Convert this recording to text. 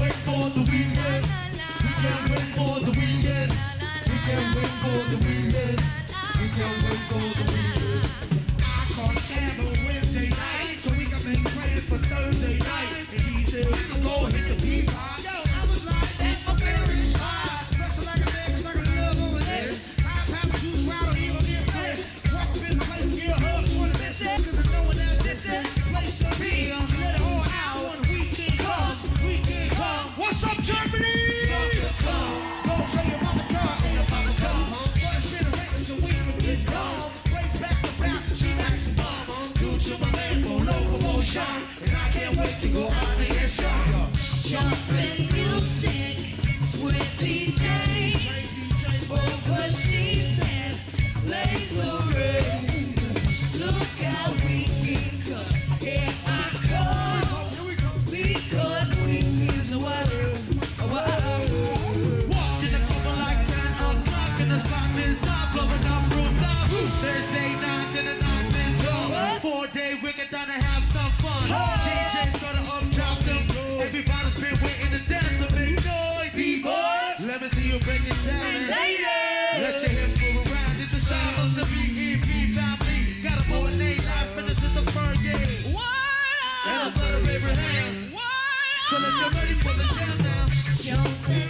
wait for the weekend. We can't wait for the weekend. We can't wait for the weekend. We can't wait for the weekend. I caught Chad on Wednesday night, so we got big plans for Thursday night. And he said we can go Thursday night and the night is. Four day to have some fun. DJ's Let me see you break it down. Ladies. Let your hips move around. This is style of the BEP family. Got a boy named life, and this is the Fergie. And a of Abraham. So let's get ready for the jam now. Jumping